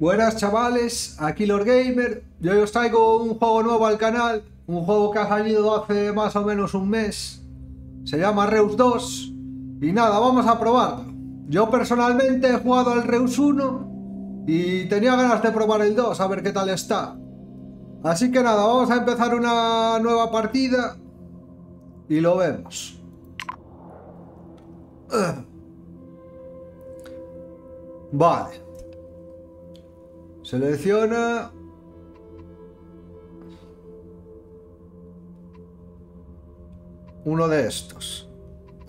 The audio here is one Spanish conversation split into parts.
Buenas chavales, aquí Lord Gamer. Yo os traigo un juego nuevo al canal, un juego que ha salido hace más o menos un mes. Se llama Reus 2 y nada, vamos a probarlo. Yo personalmente he jugado al Reus 1 y tenía ganas de probar el 2, a ver qué tal está. Así que nada, vamos a empezar una nueva partida y lo vemos. Vale. Selecciona... Uno de estos.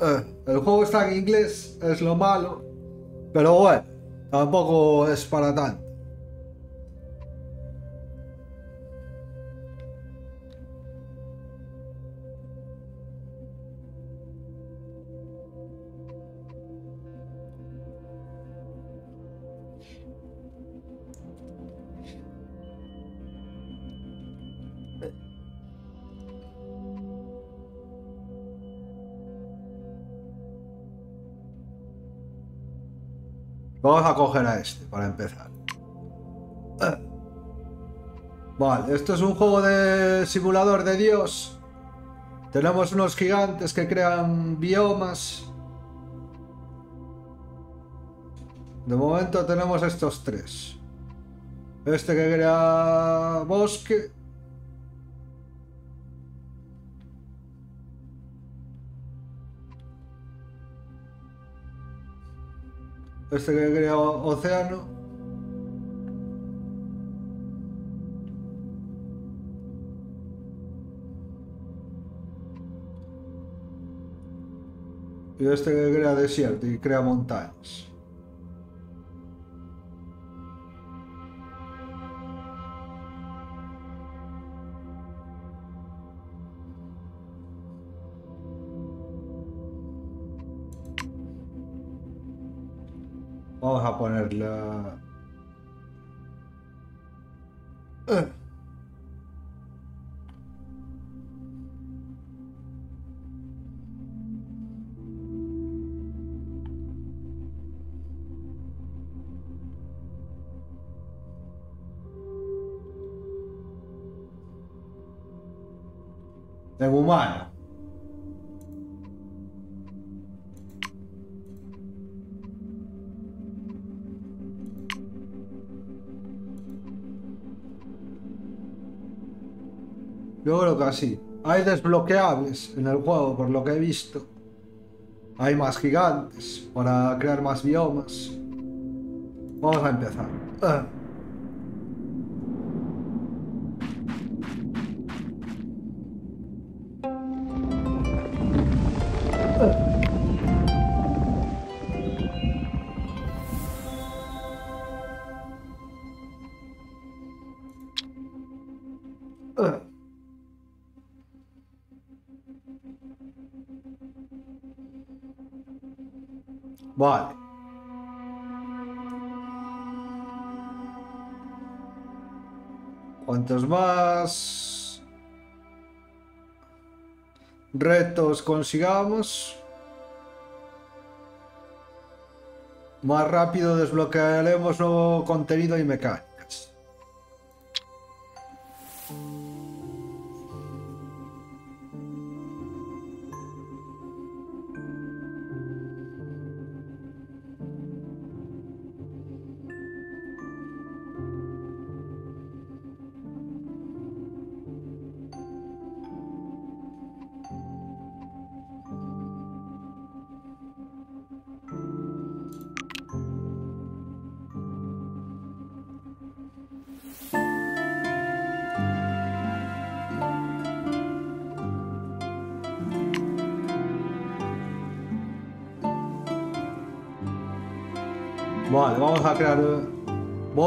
Eh, el juego está en inglés, es lo malo. Pero bueno, tampoco es para tanto. Vamos a coger a este para empezar. Vale, esto es un juego de simulador de Dios. Tenemos unos gigantes que crean biomas. De momento tenemos estos tres. Este que crea bosque. Este que crea océano. Y este que crea desierto y crea montañas. Vamos así. Hay desbloqueables en el juego, por lo que he visto. Hay más gigantes para crear más biomas. Vamos a empezar. Cuantos más retos consigamos, más rápido desbloquearemos nuevo contenido y mecánicas. Vale,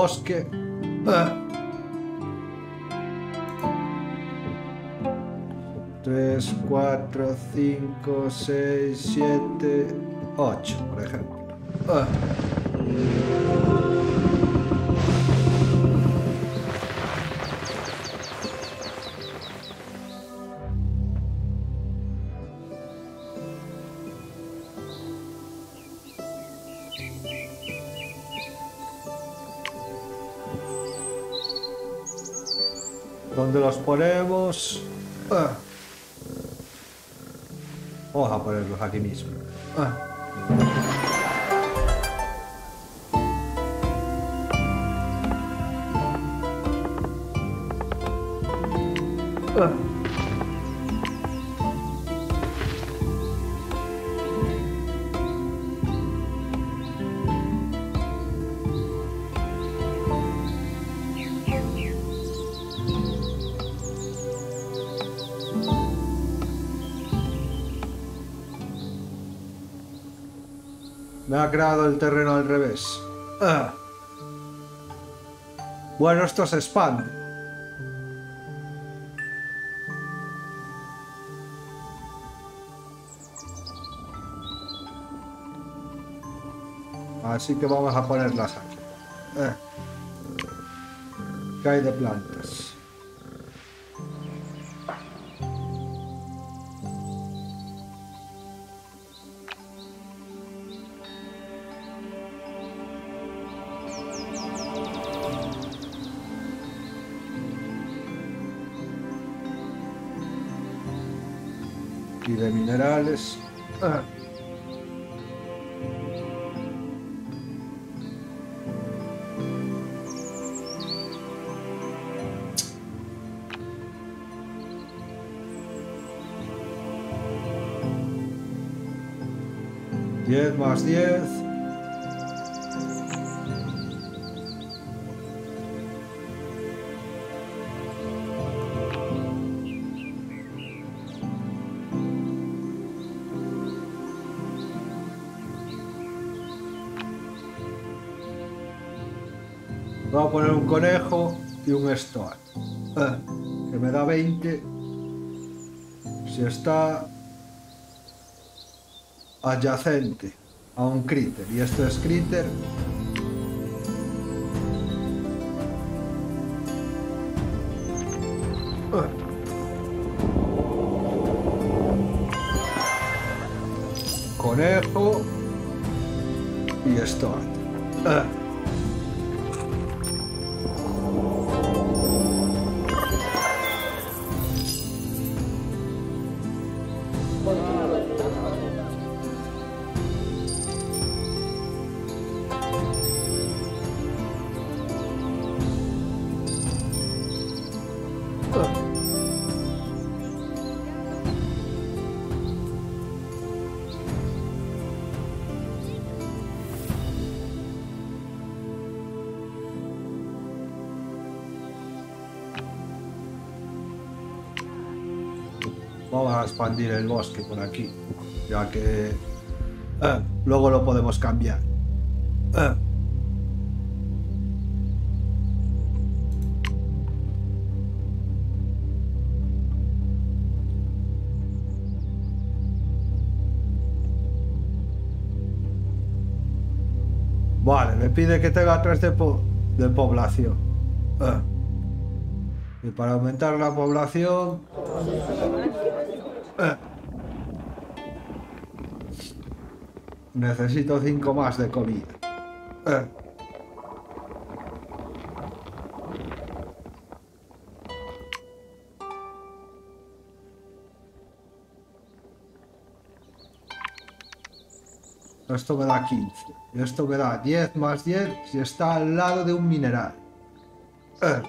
bosque. Tres, cuatro, cinco, seis, siete, ocho, por ejemplo. Me ha creado el terreno al revés. Ah. Bueno, esto se expande. Así que vamos a ponerlas aquí. Eh. ¿Qué hay de plantas? Más diez. Voy a poner un conejo y un stoat. Eh, que me da 20. Si está adyacente a un critter. Y esto es critter. Conejo el bosque por aquí, ya que eh, luego lo podemos cambiar. Eh. Vale, me pide que tenga 3 de, po- de población. Eh. Y para aumentar la población... Necesito 5 más de comida. Eh. Esto me da 15. Y esto me da 10 más 10 si está al lado de un mineral. Eh.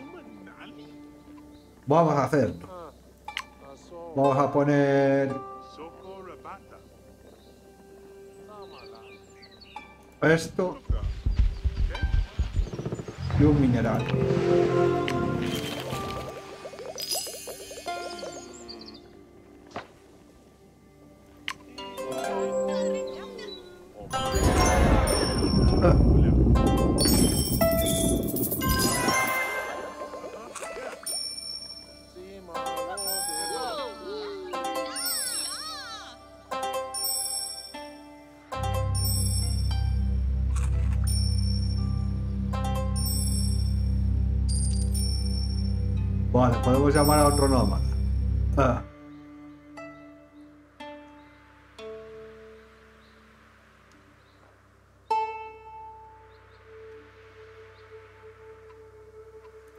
Vamos a hacerlo. Vamos a poner esto y un nómada. Ah.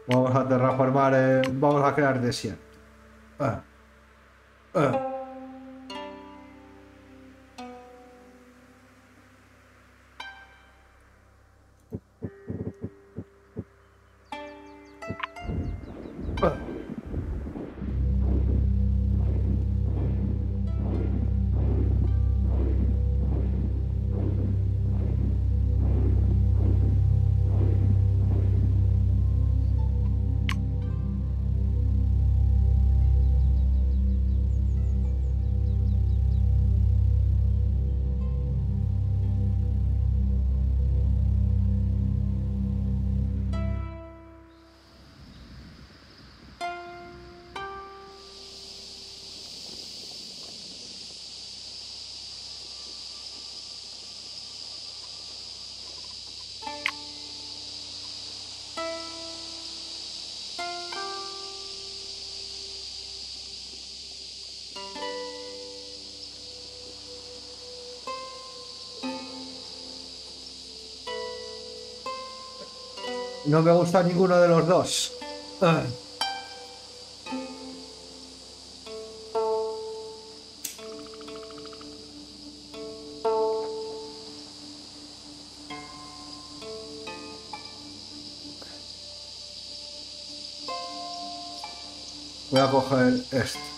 Vamos a terraformar, eh, vamos a crear desierto. No me gusta ninguno de los dos. Ah. Voy a coger este.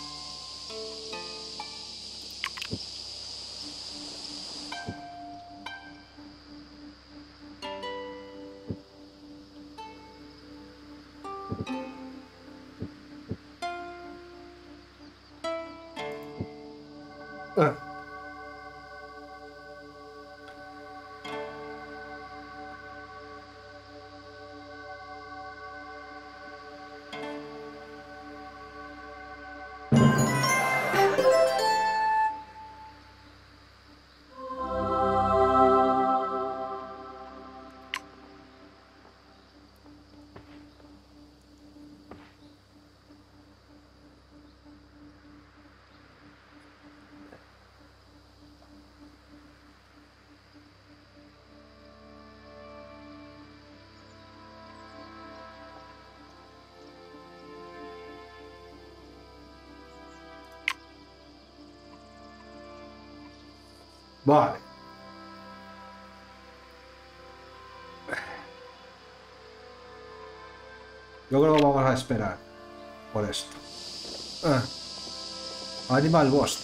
Vale. Yo creo que vamos a esperar por esto. Ah. Animal Bosque.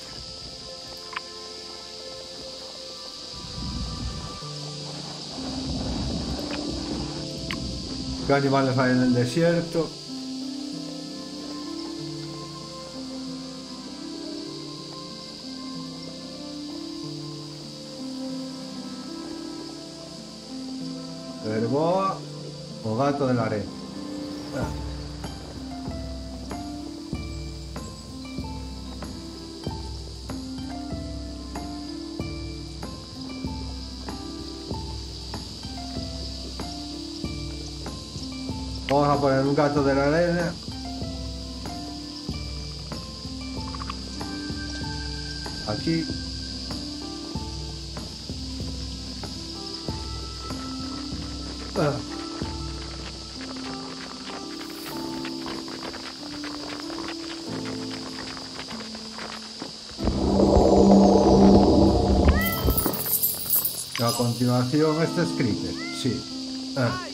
¿Qué animales hay en el desierto? Verboa o gato de la. Ah. Vamos a poner un gato de la arena. Aquí. Ah. A continuación este escrito, sí. Ah.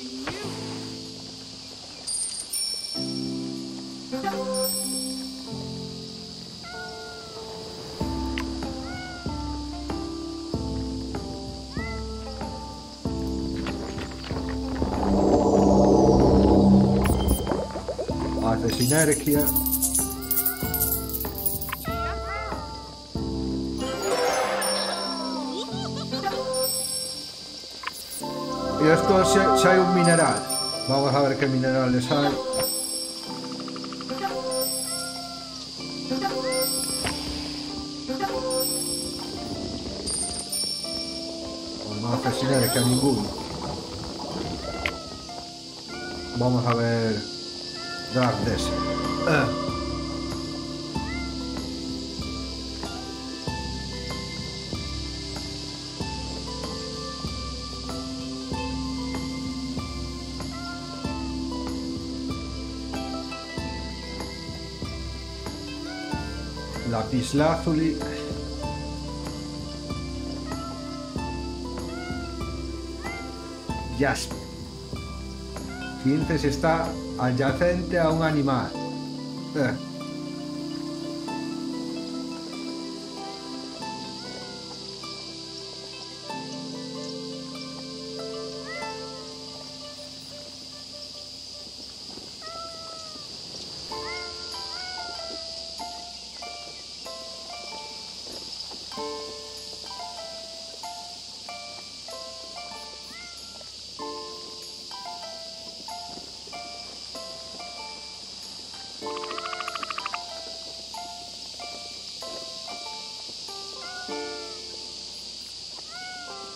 Sinergia. Y esto si, hay un mineral. Vamos a ver qué minerales hay. Pues no hace sinergia ninguno. Vamos a ver grab this. Uh. lapislázuli Jasper. Si está adyacente a un animal.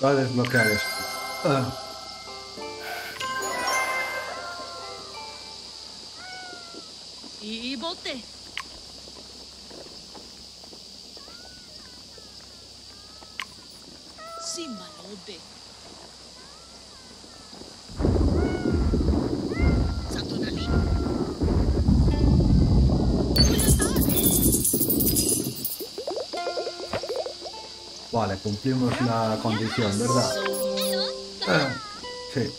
Va a desbloquear esto. Ah. Cumplimos la condición, ¿verdad? Ah, Sí.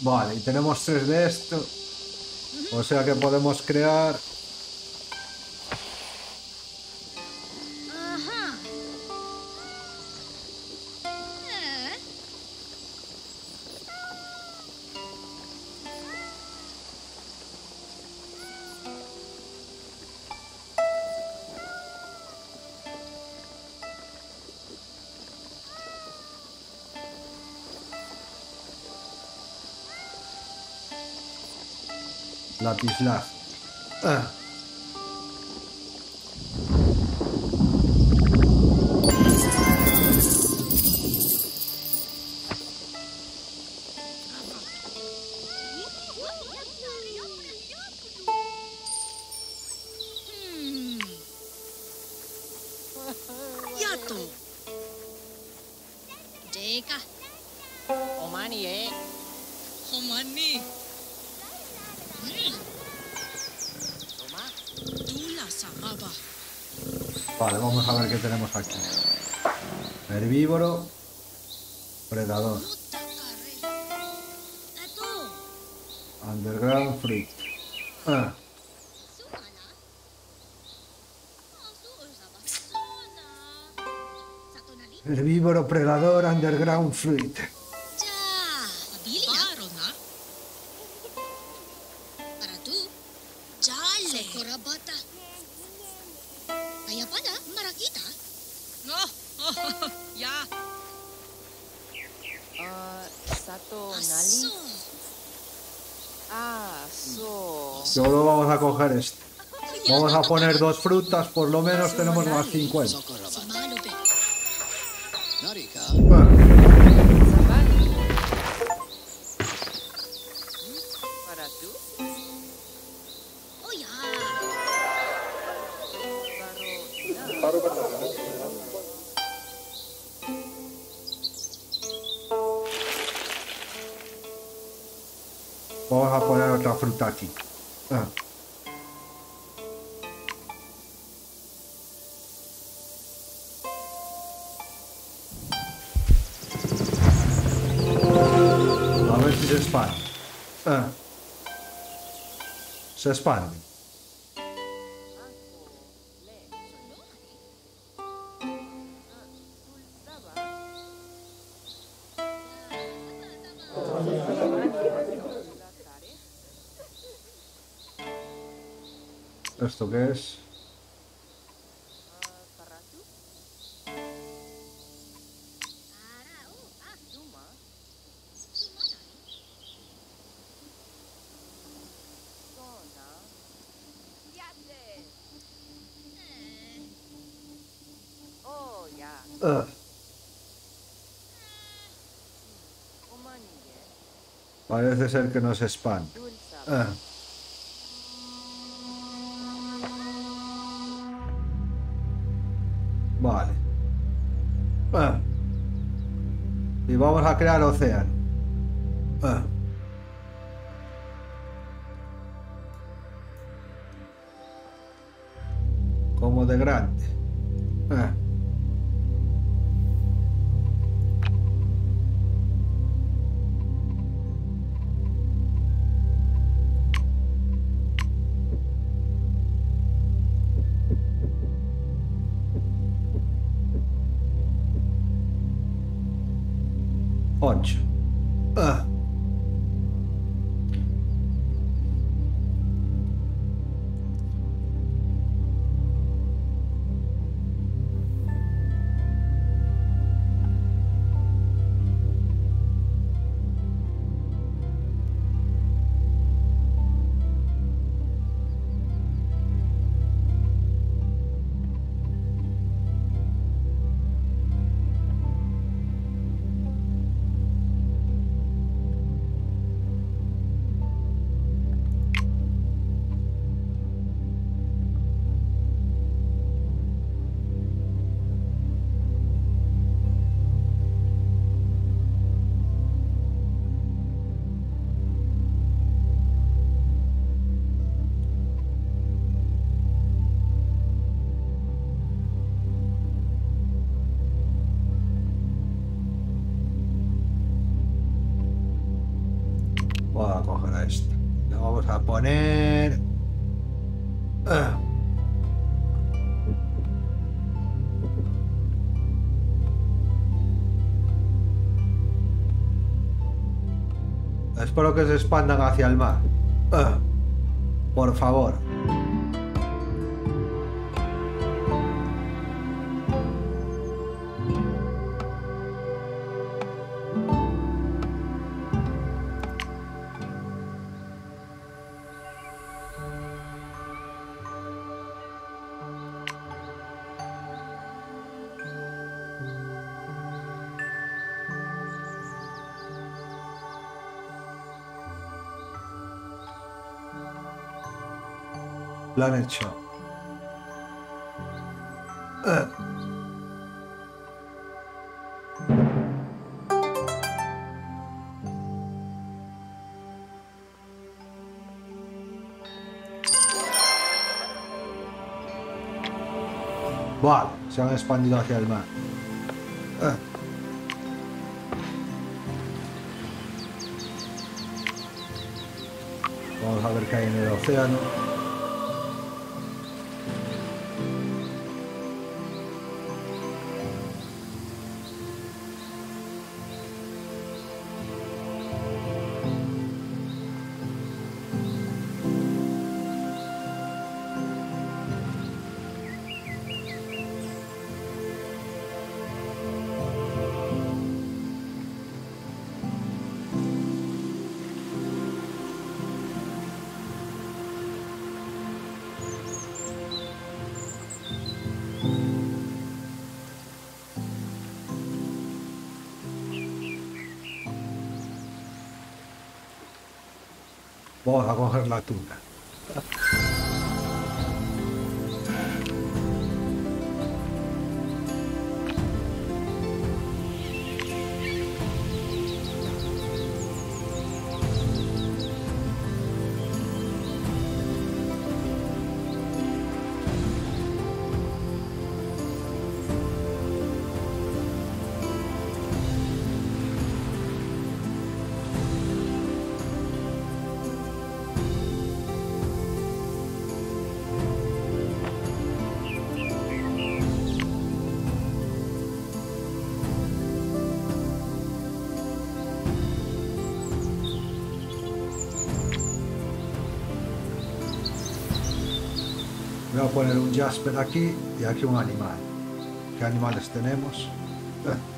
Vale, y tenemos tres de esto. O sea que podemos crear... 気しなうんお前にえほんまに Vale, vamos a ver qué tenemos aquí. Herbívoro. Predador. Underground Fruit. Ah. Herbívoro, predador, underground fruit. Vamos a poner dos frutas, por lo menos tenemos más 50. ¿Esto qué es? Ah. Parece ser que no expande. dulsa crear océano. Espero que se expandan hacia el mar. Ah. Por favor. Planet Show. Ah. Vale, se han expandido hacia el mar. Ah. Vamos a ver qué hay en el océano. Vamos a coger la tuna. Jasper aquí y aquí un animal. ¿Qué animales tenemos?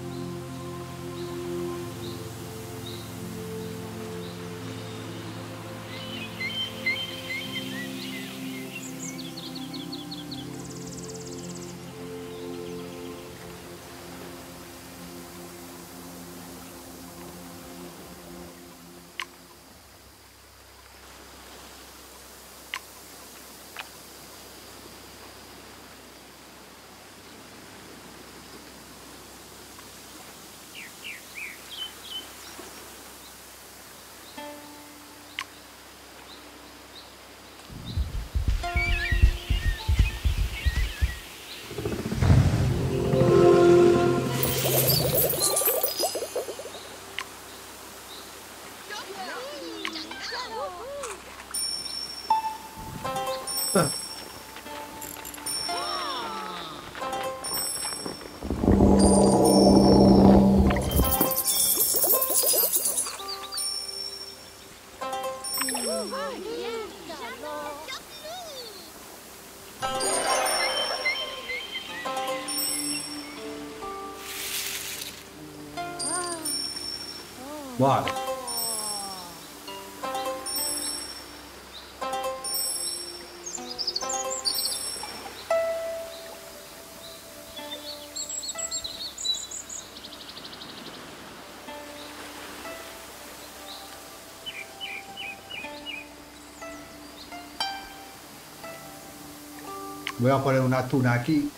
Voy a poner una tuna aquí.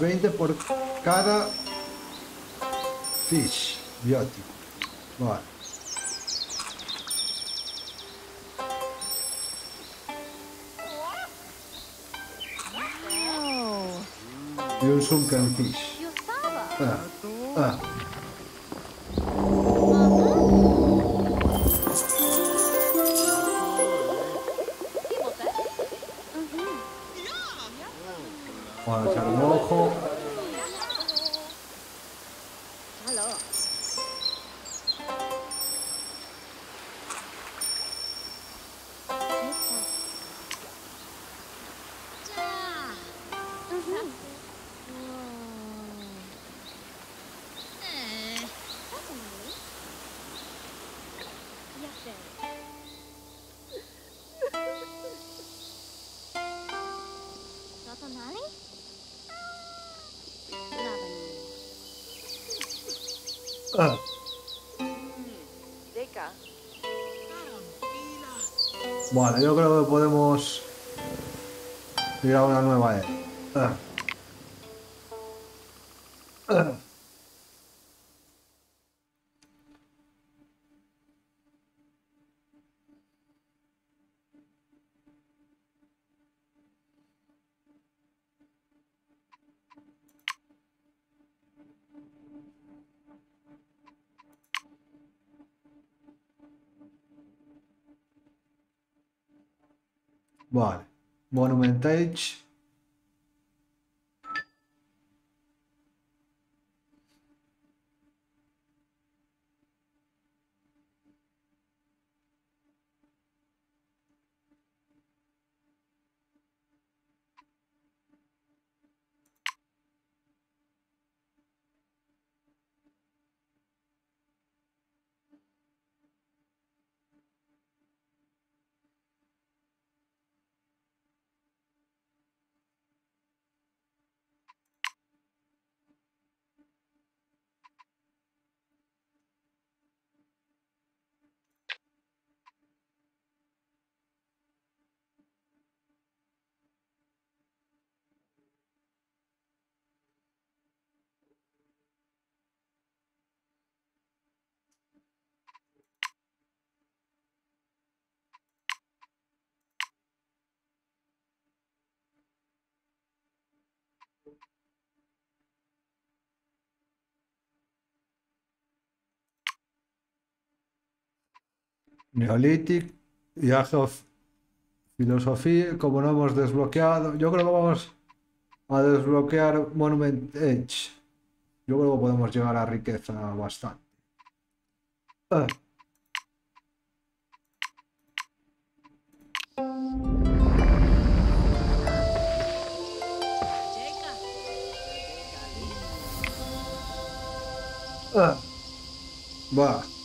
20 por cada fish biótico. Vale. Y un sunken fish. Ah, ah. Yo creo Vale. Monument Age. Neolític, viaje of filosofía, como no hemos desbloqueado, yo creo que vamos a desbloquear Monument Edge. Yo creo que podemos llegar a riqueza bastante. Ah, ah.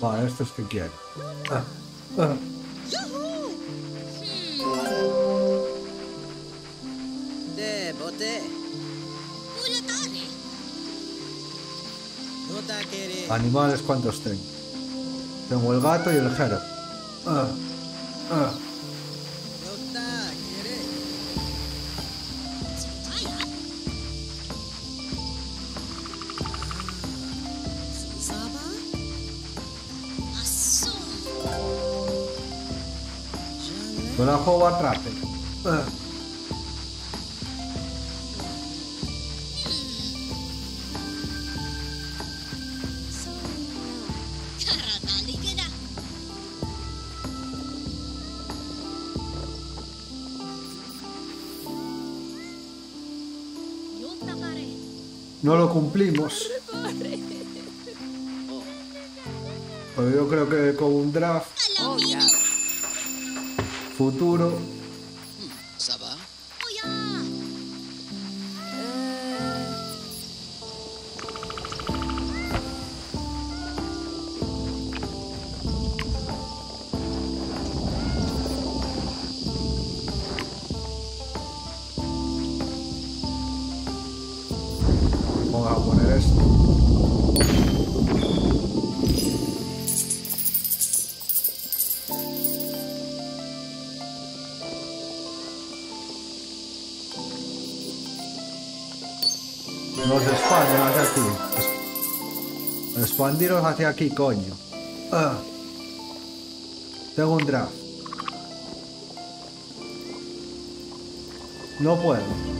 Ah, Para estos que quiero. Ah. Ah. Animales cuantos tengo. Tengo el gato y el jero. Ah. Ah. No lo cumplimos. Yo creo que con un draft... Oh, futuro Expandiros hacia aquí, coño. Ah. Tengo un draft. No puedo.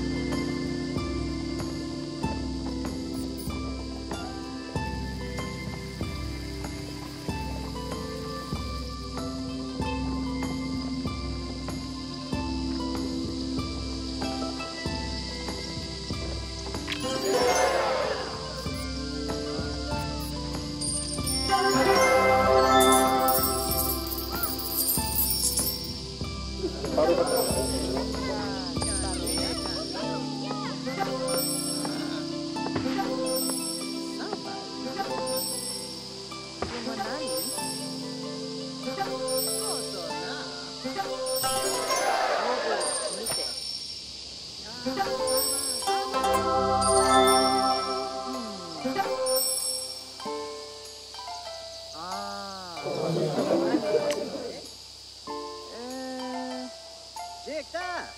됐다.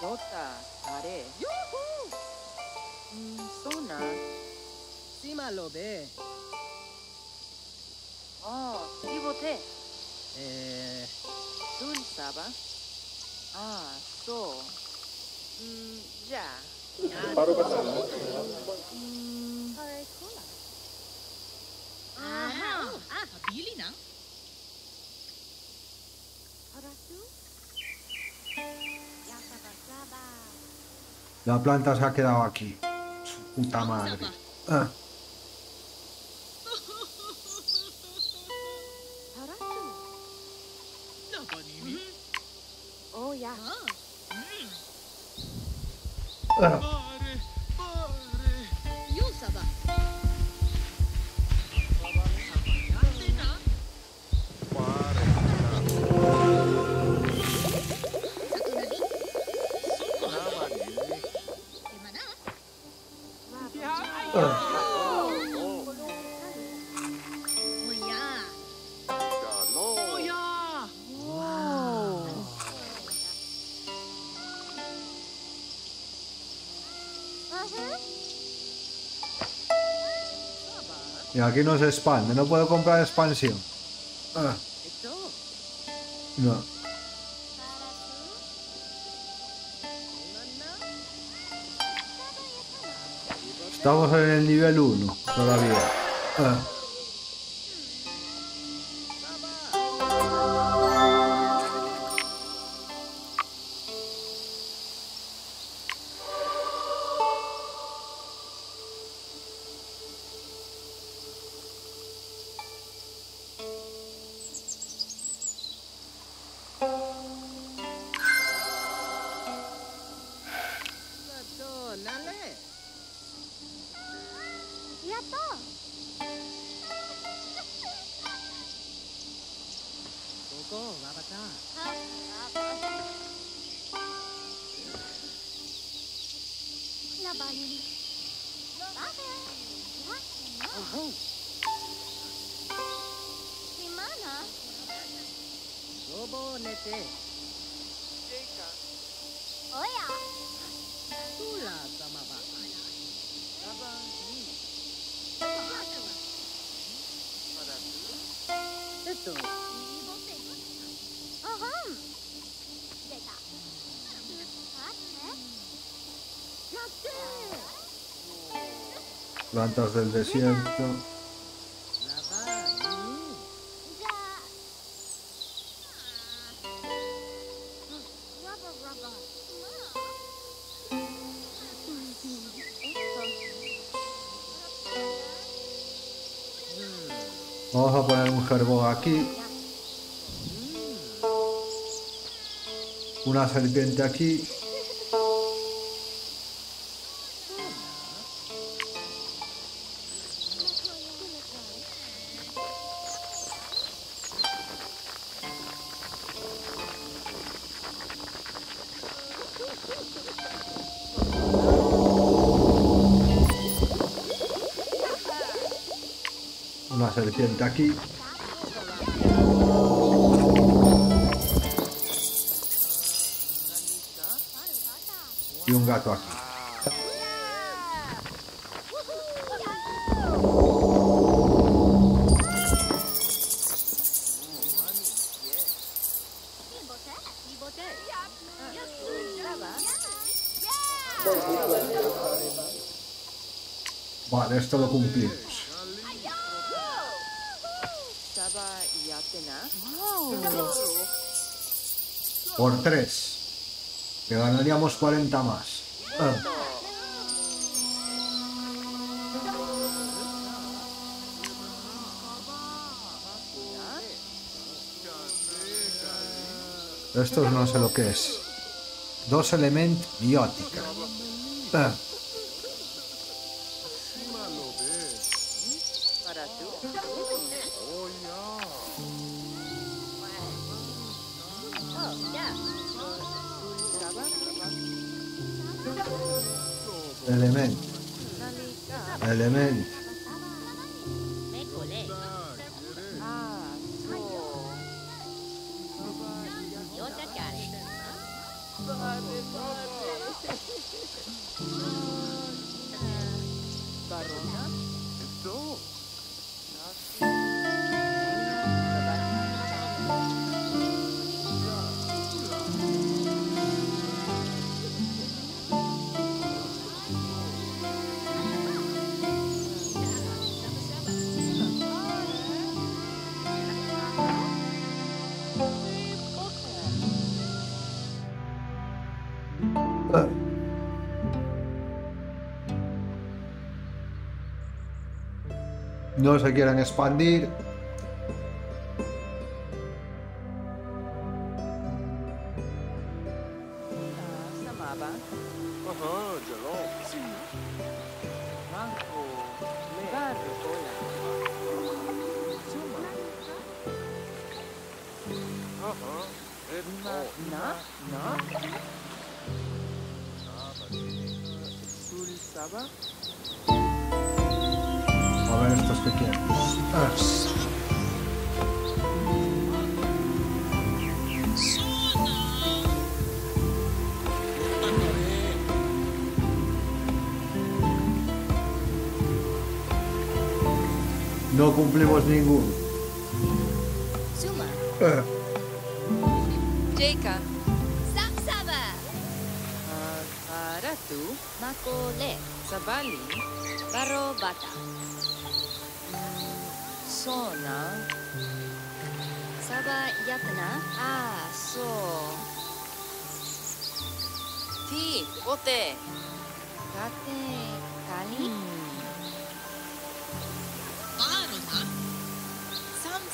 좋다. 잘해. 유후. 음, 소나. 시말로베. 어, 이보테. 에. 둘 사바. 아, 소. 음, 자. 바로 같이. 음. Ah. La planta se ha quedado aquí. Puta madre. aquí no se expande, no puedo comprar expansión. Ah. Estamos en el nivel 1 todavía. Ah. Plantas del desierto. Vamos a poner un gerbón aquí. Una serpiente aquí. Serpiente aquí. Y un gato aquí. Vale, esto lo cumplimos. Por 3. Que ganaríamos 40 más. Ah, Esto no sé lo que es. Dos element biótica. Ah, No se quieren expandir.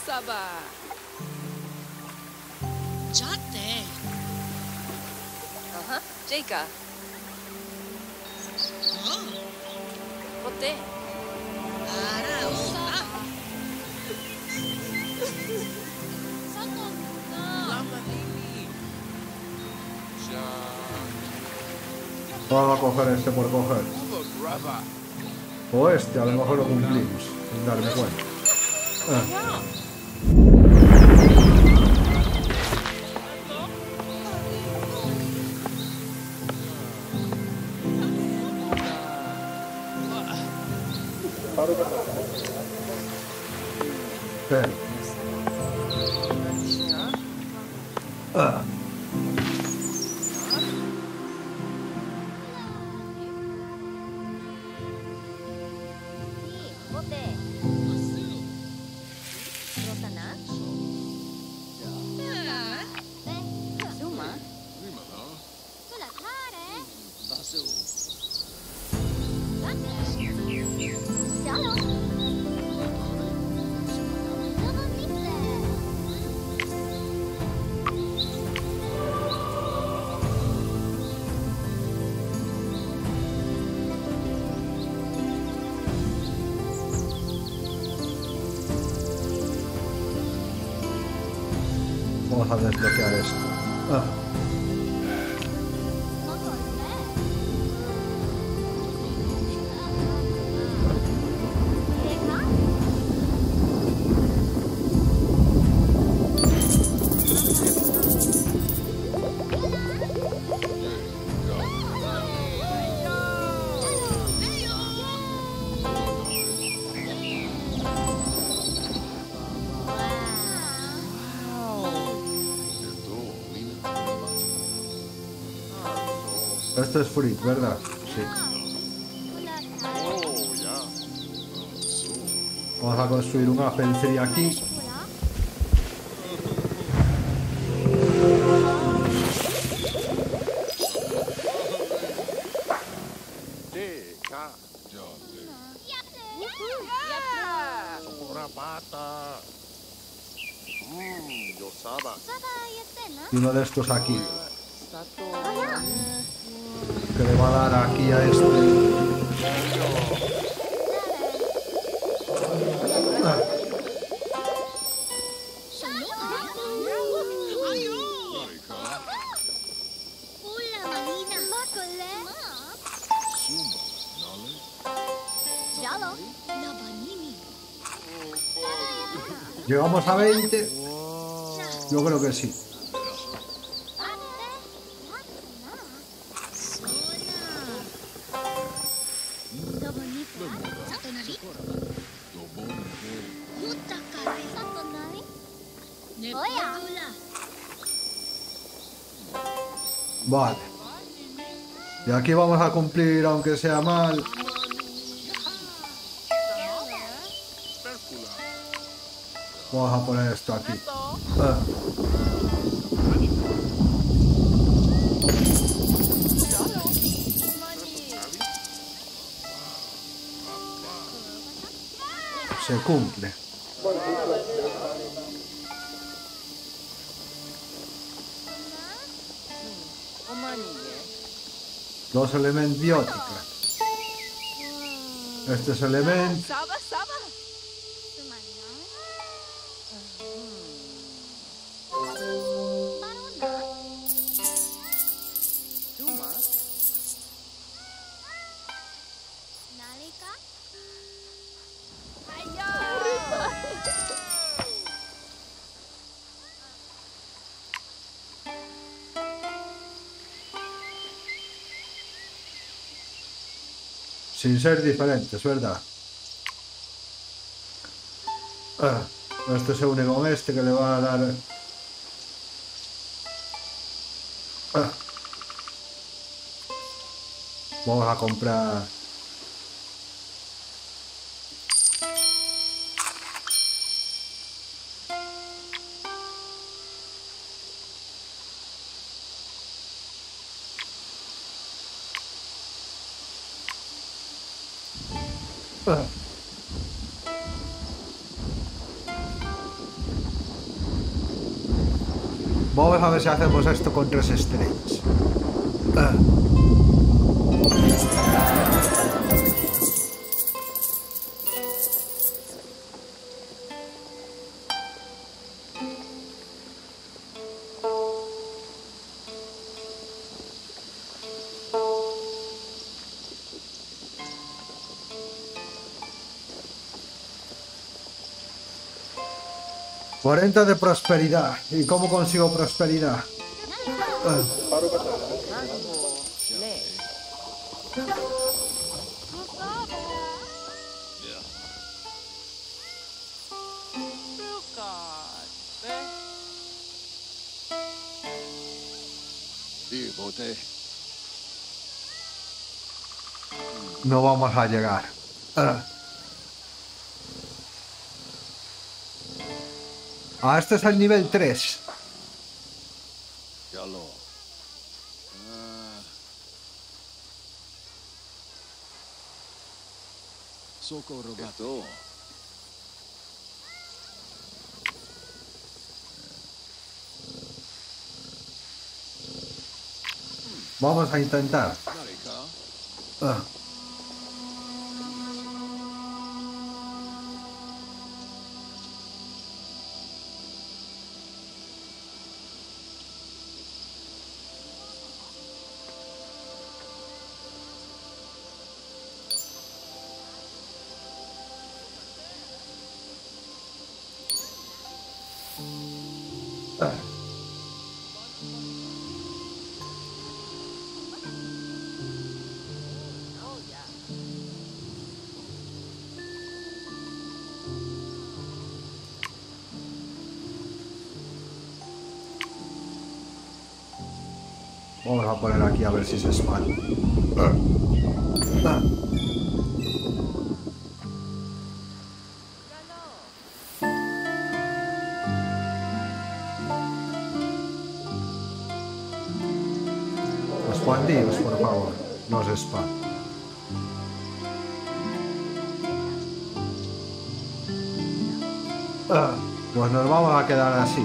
Sam Saba. Jate. Aha. Jeka. Bote. Ara. Osa. Lama Lili. Vamos a coger este por coger. O este, a lo mejor lo cumplimos. Sin darme cuenta. Ah, ¿Qué? Es ¿verdad? Sí. Vamos a construir un Apple Tree aquí. Y uno de estos aquí. A 20. Yo creo que sí. Vale. Y aquí vamos a cumplir, aunque sea mal. Vamos a poner esto aquí. Ah. Se cumple. Dos elementos bióticos. Este es element. Sin ser diferentes, ¿verdad? Ah, este se une con este que le va a dar... Ah. Vamos a comprar... si hacemos esto con tres estrellas. Ah. 40 de prosperidad. ¿Y cómo consigo prosperidad? Eh. No vamos a llegar. Ah. Ah. Este es el nivel 3. Ya lo. Ah. Socorro gato. Vamos a intentar. Ah. Vamos a poner aquí a ver si se. Ah. Ah. Expandíos, por favor. No se expande. Ah, Pues nos vamos a quedar así.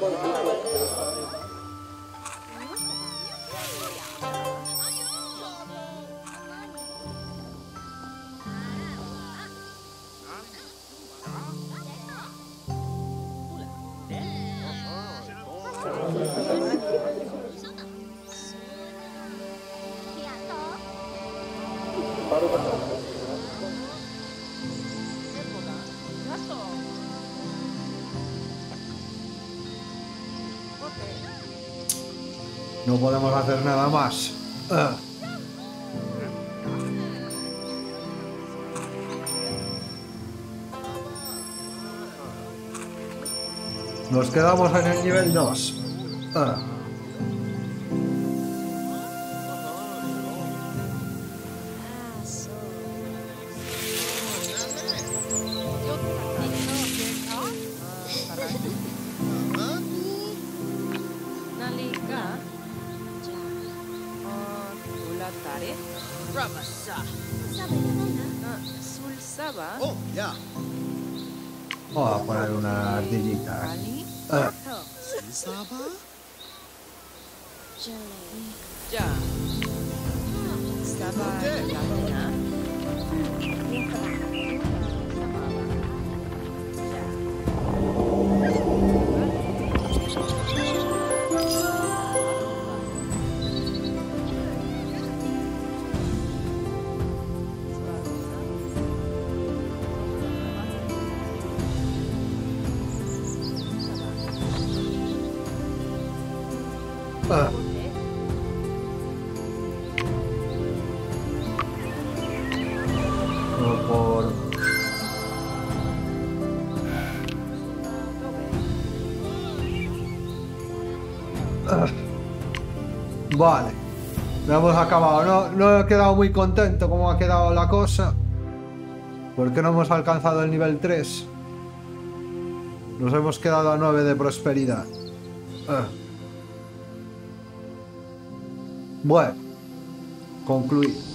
네. No podemos hacer nada más. Ah. Nos quedamos en el nivel 2. Ah. por... Ah. Vale, lo hemos acabado. No, no he quedado muy contento como ha quedado la cosa. Porque no hemos alcanzado el nivel 3. Nos hemos quedado a 9 de prosperidad. Uh. Bueno. Concluir.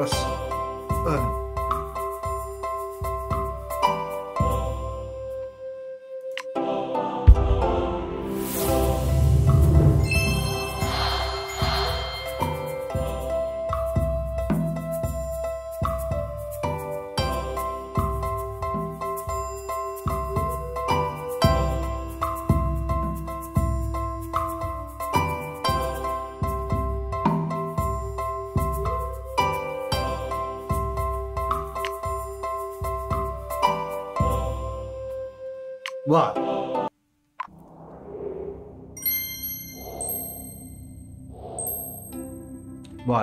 Cosas nuevas. Ah. Vale.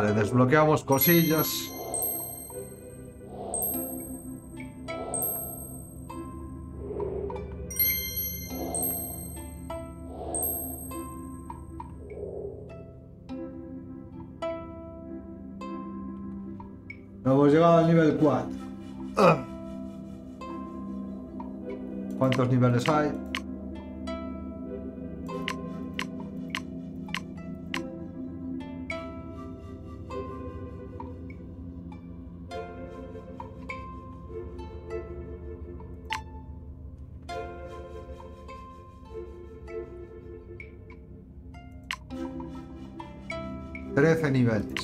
Vale, desbloqueamos cosillas. Hemos llegado al nivel 4. Ah. ¿Cuántos niveles hay? अनिवार्य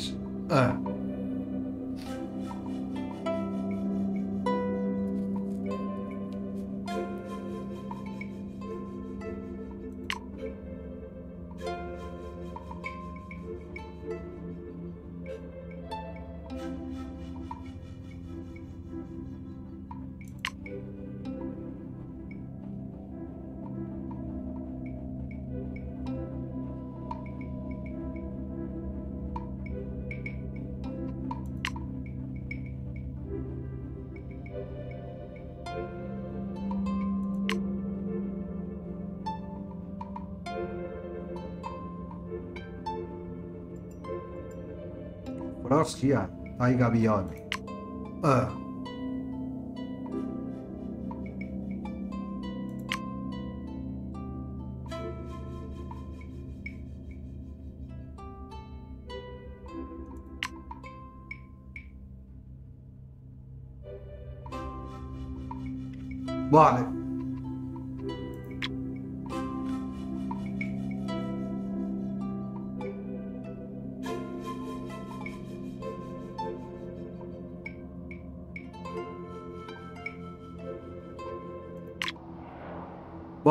Hostia, hay gaviones. Ah. Vale.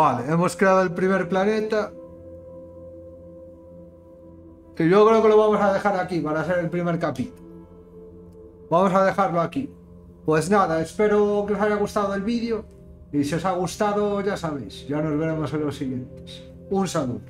Vale, hemos creado el primer planeta. Que yo creo que lo vamos a dejar aquí para ser el primer capítulo. Vamos a dejarlo aquí. Pues nada, espero que os haya gustado el vídeo. Y si os ha gustado, ya sabéis, ya nos veremos en los siguientes. Un saludo.